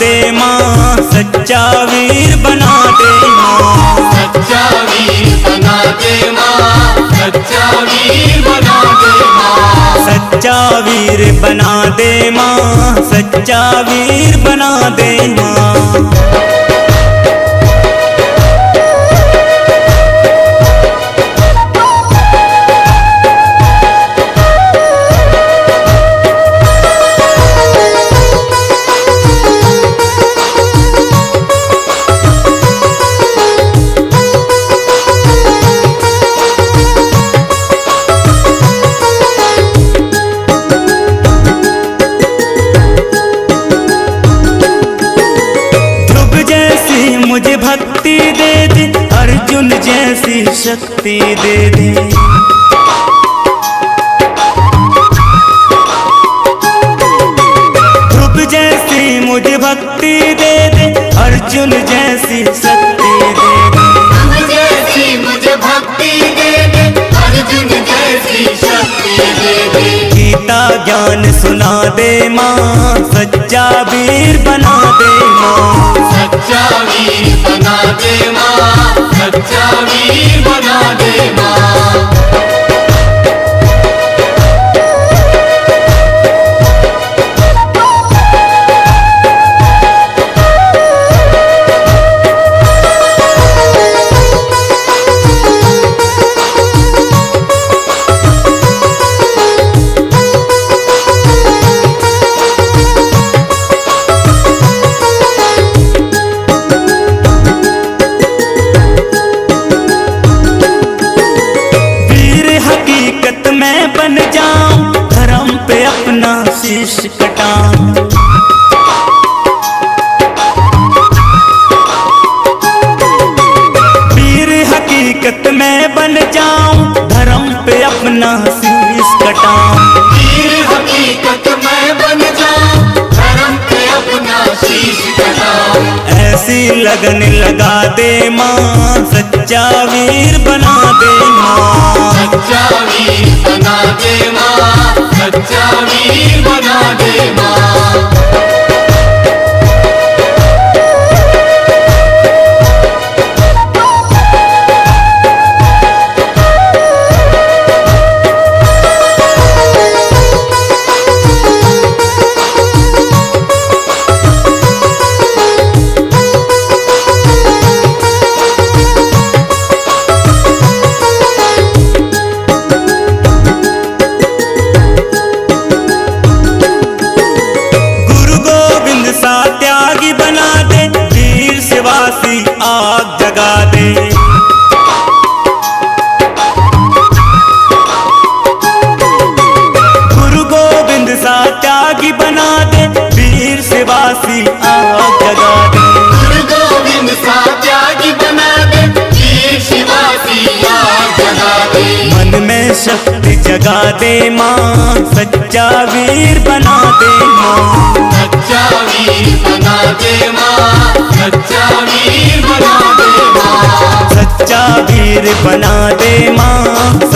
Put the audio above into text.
माँ सच्चा वीर बना दे माँ। सच्चा वीर बना दे माँ सच्चा वीर बना दे माँ। सच्चा वीर बना दे माँ सच्चा वीर बना दे माँ। भक्ति दे दे, अर्जुन जैसी शक्ति दे दे। ध्रुव जैसी मुझे भक्ति दे दे, अर्जुन जैसी शक्ति दे दे। जैसी मुझे भक्ति दे दे, अर्जुन जैसी गीता ज्ञान सुना दे माँ, सच्चा वीर बना दे माँ। सच्चा वीर बना दे माँ, सच्चा वीर बना दे माँ। बन जाऊँ, धर्म पे अपना शीश कटाऊं। हकीकत में बन जाऊँ, धर्म पे अपना शीश कटाऊं। वीर हकीकत में बन जाऊँ, धर्म पे अपना शीश कटाऊं। ऐसी लगन लगा दे माँ, सच्चा वीर बना जामी बना दे। शक्ति जगा दे माँ सच्चा वीर बना दे माँ। सच्चा वीर बना दे माँ सच्चा वीर बना दे माँ। सच्चा वीर बना दे माँ